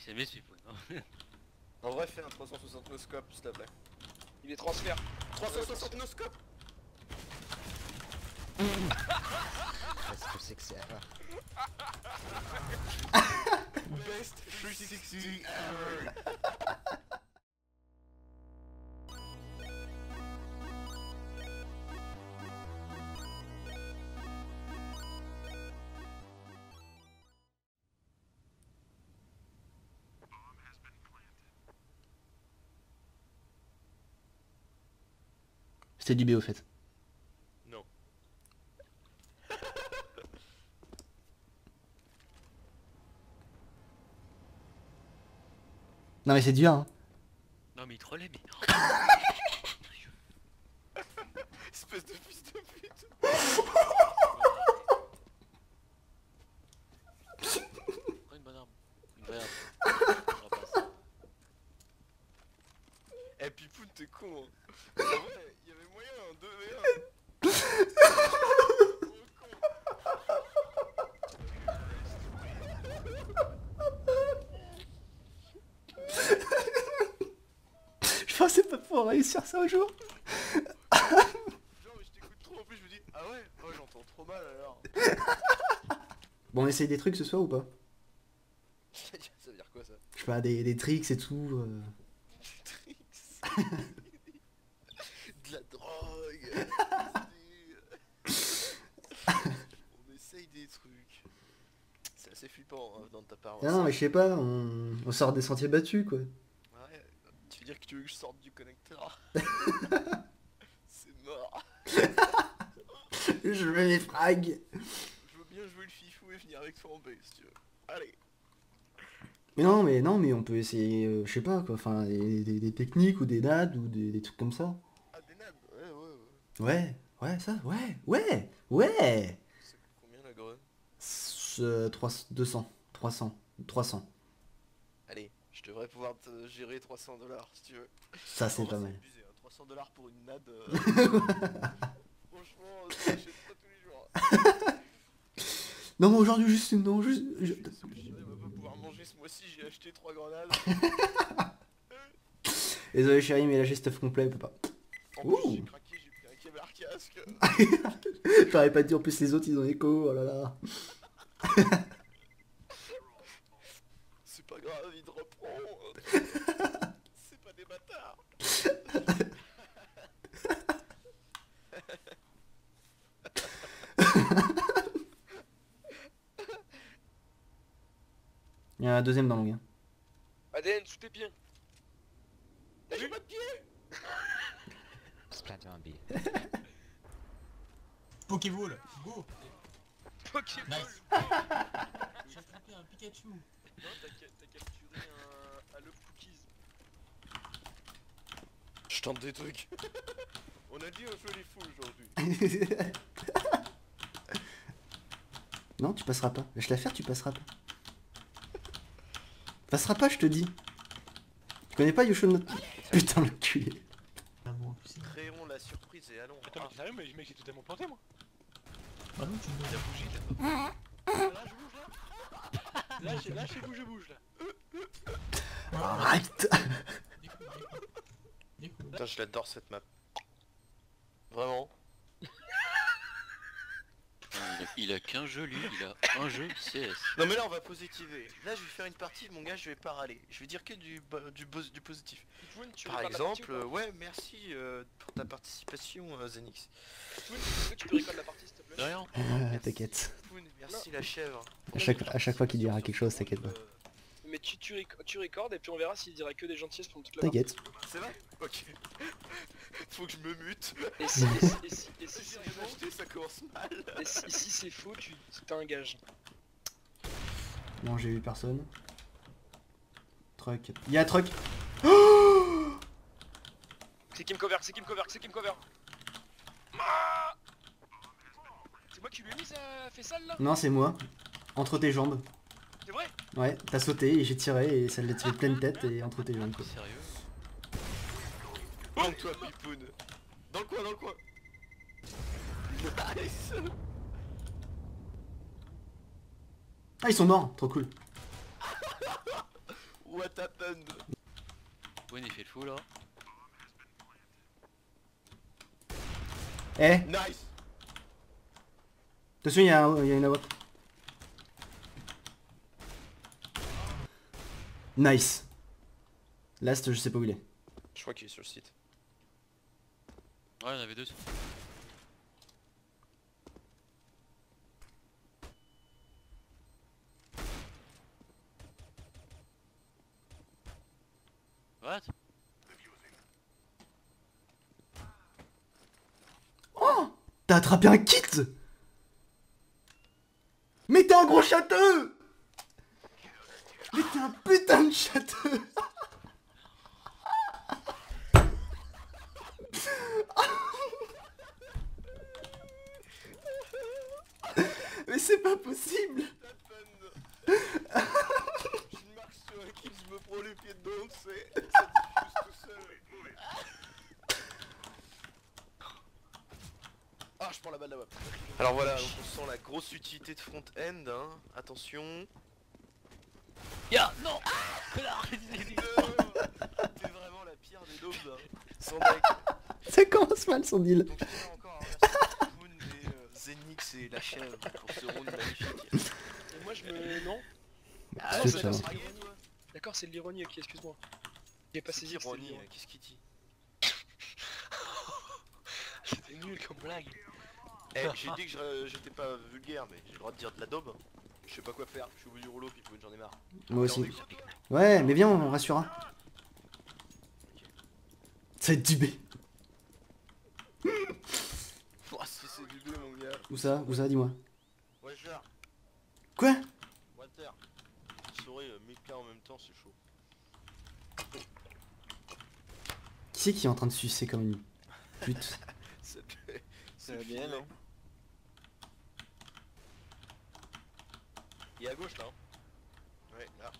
Il s'est mis Pipoun. hein. En vrai, fais un 360 noscope, s'il te plaît. Il est transfert. 360 noscope Qu'est-ce que c'est que c'est alors Best 360 ever C'était du B au fait. Non. Non mais c'est du A, hein. Non mais il trollait mais... Espèce de fils de pute Prends une bonne arme. Une vraie arme. Je repasse. Eh Pipoun, t'es con hein. En vrai, il y avait moyen, un 2v1 Trop con. Je pensais pas pouvoir réussir ça un jour. Genre, mais je t'écoute trop en plus, je me dis, ah ouais Oh, j'entends trop mal alors Bon, on essaye des trucs ce soir ou pas? Ça veut dire quoi ça? Je sais pas, des, des tricks et tout. euh. Tricks? De la drogue On essaye des trucs. C'est assez flippant hein, dans ta parole. Non, non, mais je sais pas, on... on sort des sentiers battus quoi. Dire que tu veux que je sorte du connecteur C'est mort. Je veux les frags. Je veux bien jouer le fifou et venir avec toi en B si tu veux. Allez. Mais non, mais non, mais on peut essayer, euh, je sais pas quoi, enfin, des, des- des techniques ou des dates ou des, des trucs comme ça. Ah, des nades Ouais, ouais, ouais. Ouais, ouais, ça, ouais, ouais, ouais. Coûte combien la S- euh, 300, 200, 300, 300. Devrais pouvoir te gérer 300 dollars si tu veux. Ça c'est pas mal. abusé, hein, 300 dollars pour une nade. euh, Franchement, je l'achète pas tous les jours. Non, mais aujourd'hui juste, non, juste. je- On va pas pouvoir manger ce mois-ci, j'ai acheté 3 grenades. Désolé chérie, mais là j'ai stuff complet, on peut pas. En plus, j'ai craqué, j'ai pris un casque. J'aurais pas dit en plus les autres ils ont écho, oh là là. C'est pas grave. C'est pas des bâtards. Il y a un deuxième dans le gars. ADN sous tes pieds. J'ai pas de pied? Splinter un B. Pokéball, go Pokémon. Nice J'ai attrapé un Pikachu Non, t'as ca- un Cookies. Je tente des trucs. On a dit on joue les fous aujourd'hui. non, tu passeras pas. Lâche l'affaire, tu passeras pas. Passeras pas, je te dis. Tu connais pas Yoshino? Putain le culé. Créons la surprise et allons. Attends, mais sérieux, mais mec, j'ai totalement planté moi. Ah non, tu me Il a bougé, là. Là, je bouge là. Là, là, je bouge là. Arrête. Putain, je l'adore cette map. Vraiment. Il a, qu'un jeu lui, il a un jeu CS. Non mais là on va positiver. Là je vais faire une partie, mon gars, je vais pas râler. Je vais dire que du, du, du positif. Par exemple, ouais, merci euh, pour ta participation, euh, Zenix. Tu peux récolter la partie s'il te De plaît rien. T'inquiète. Merci la chèvre. À chaque, à chaque fois qu'il dira quelque chose, t'inquiète pas. Mais tu, tu, recordes et puis on verra s'il dira que des gentillesses pendant toute la T'inquiète. C'est vrai? Ok. Faut que je me mute. Et si, et si, et si, et si Si c'est faux, acheté, ça commence mal. et si, et si c'est faux, tu t'as un gage. Non, j'ai vu personne. Truck. Il y a un truck. C'est qui me cover, c'est qui me cover, c'est qui me cover. Ah C'est moi qui lui ai mis ça fait sale là Non, c'est moi. Entre tes jambes. C'est vrai? Ouais, t'as sauté et j'ai tiré et ça l'a tiré pleine tête et entre tes jambes quoi. Sérieux Donc toi, Pipoun. Dans le coin, dans le coin. Nice. Ah, ils sont morts, trop cool. What happened? Wayne il fait le fou là. Eh, Nice attention, il y, a un- il y a une AWP. Nice. Last, je sais pas où il est. Je crois qu'il est sur le site. Ouais, il y en avait deux. What? T'as attrapé un kit Mais t'es un gros châteux Un putain de châteux Mais c'est pas possible J'ai une marque sur un kill, je me prends les pieds dedans, c'est... Tout seul. Ah, je prends la balle là-bas. Alors voilà, donc on sent la grosse utilité de front-end, hein. Attention. Ya Non Connard T'es vraiment la pire des daubes, hein. Sans deck. Ça commence mal son deal Donc encore Moon et euh, Zenix et la chèvre pour ce round magnifique. Et moi je me. Non Ah, non, c'est c'est. D'accord, c'est de l'ironie, ok, excuse-moi. J'ai pas saisi l'ironie. qu'est-ce qu'il dit C'était nul comme blague. Eh, j'ai dit que j'étais pas vulgaire, mais j'ai le droit de dire de la daube. Je sais pas quoi faire, je suis au bout du rouleau, puis j'en ai marre. Moi aussi. Ouais, mais viens, on rassurera. Ça va être du B. Oh, si c'est mon gars. Où ça? Où ça? Dis-moi. Quoi? Walter. Souris, euh, 1000K en même temps, c'est chaud. Qui c'est qui est en train de sucer comme une pute? Ça te fait- Ça va fait bien, filer. non Il est à gauche là. hein. Ouais, là.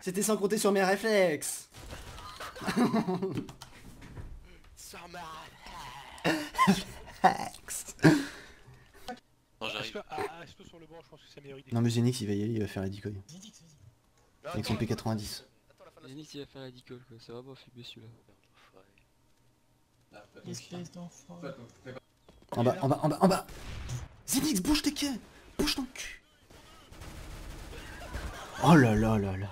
C'était sans compter sur mes réflexes. Non, j'arrive. Assis-toi ah, assis-toi sur le banc, je pense que c'est la meilleure idée. Non mais Zenix il va y aller, il va faire la decoy. Zedix, vas-y. Là, Avec son attends, P90. Attends la fin de la Zenith il va faire la dicole quoi, ça va pas flipper celui-là. D'enfant. En bas, en bas, en bas, en bas. Zenix, bouge tes queues Bouge ton cul. Oh là là là là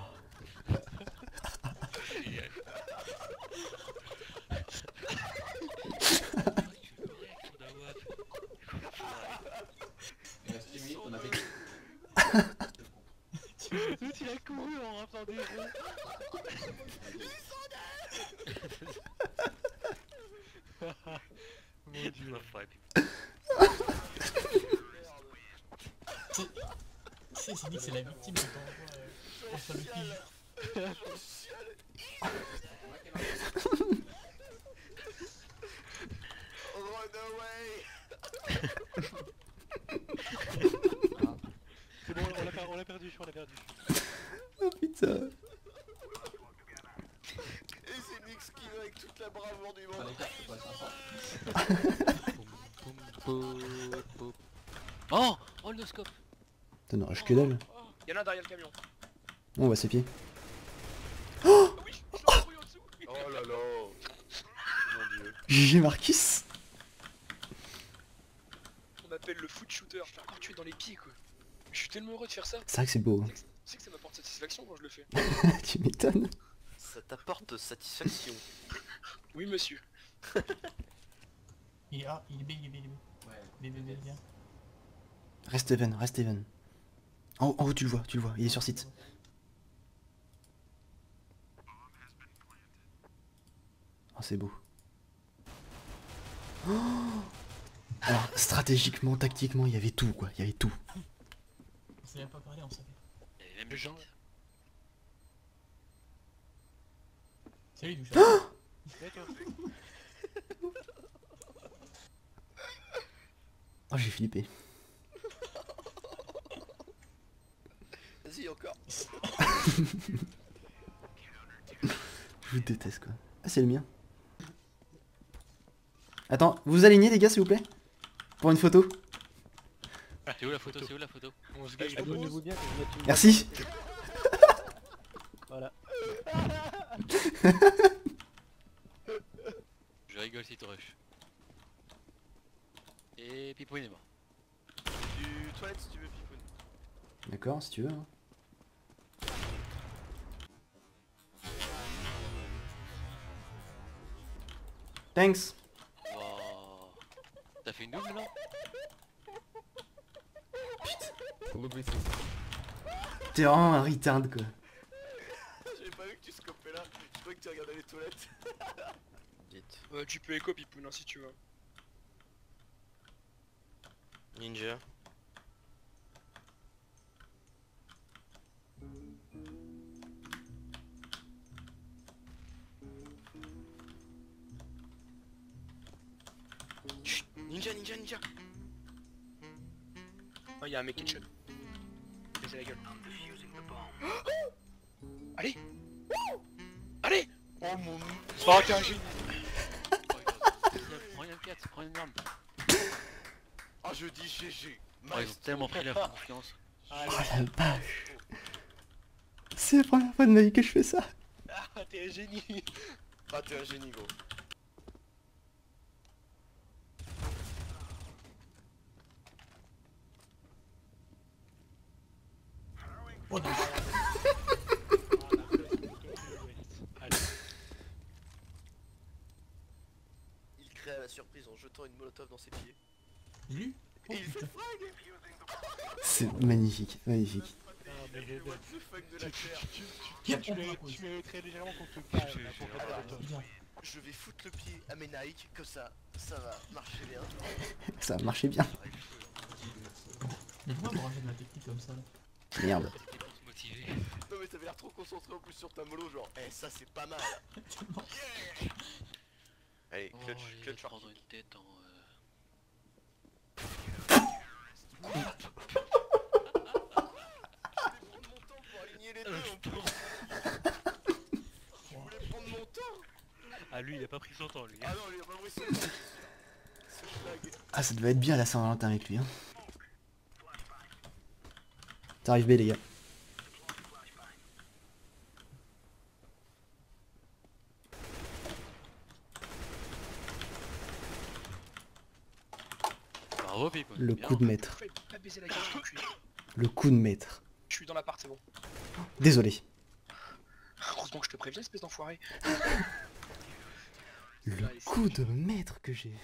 L'autre il a couru en rappelant des ronds. Mon dieu. C'est Zedix, c'est la victime de ton euh, entre le pige. Run away C'est bon, on l'a per- on l'a perdu, on l'a perdu. Oh putain Et c'est Nix qui va avec toute la bravoure du monde. Oh Oh le scope T'en auras que dalle. Y'en a un derrière le camion. On voit ses pieds. Ah oui, je en. Oh là là Mon dieu. GG Marcus On appelle le foot shooter. Je encore tuer dans les pieds quoi. Je suis tellement heureux de faire ça. C'est vrai que c'est beau. hein. Tu sais que ça m'apporte satisfaction quand je le fais. tu m'étonnes. Ça t'apporte satisfaction. Oui monsieur. Il est A, il est B, il est B, il est B. B, B, B. Reste even, reste even. En haut, en haut, tu le vois, tu le vois, il est sur site. Oh, c'est beau. Oh Alors, stratégiquement, tactiquement, il y avait tout, quoi. Il y avait tout. On s'est même pas parlé, on savait. Il y avait même Le. Salut Doucha. D'accord. Oh, j'ai flippé. Vas-y, encore. Je vous déteste, quoi. Ah, c'est le mien. Attends, vous vous alignez, les gars, s'il vous plaît? Pour une photo C'est où la photo C'est où la photo? On se Eh, la propose- bonne. bien que je mette une Merci Voilà. Je rigole si tu rush. Et Pipoun est mort. Du toilette si tu veux, Pipoun. D'accord, si tu veux. hein. Thanks Wow. T'as fait une double là T'es vraiment un retard quoi. J'avais pas vu que tu scopais là. Je croyais que tu regardais les toilettes. Vite. Euh, tu peux écho Pipoun hein, si tu veux. Ninja. Ninja, ninja, ninja Oh, y a un mec qui te shot. Baisez la gueule. Allez Allez Oh mon... Oh t'es un génie Oh. Prends une M4, prends une arme. Oh je dis GG Oh, ils ont tellement pris la confiance. Oh la vache C'est la première fois de ma vie que je fais ça Ah, t'es un génie. Ah t'es un génie gros Oh non. Allez. Il crée la surprise en jetant une molotov dans ses pieds. Lui Et il fait C'est magnifique, magnifique. Tu, très légèrement contre le pas là, pour Ah, faire bah, le Bien. Je vais foutre le pied à mes Nike, comme ça, ça va marcher bien. Ça a marché bien. Mais pourquoi me rajoute de la technique comme ça là? Merde. Non mais t'avais l'air trop concentré en plus sur ta mollo, genre, eh ça c'est pas mal. Allez, Oh, clutch, va clutch prendre une tête en... euh, Je voulais prendre mon temps pour aligner les deux en plus. Je voulais prendre mon temps. Ah, lui, il a pas pris son temps, lui. Ah non, il a pas pris son temps. Ah ça devait être bien la Saint-Valentin avec lui hein. Ça arrive B les gars. Bravo Pipoun. Le coup de maître. Le coup de maître. Je suis dans l'appart, c'est bon. Désolé. Heureusement que je te préviens, espèce d'enfoiré. Le coup de maître que j'ai.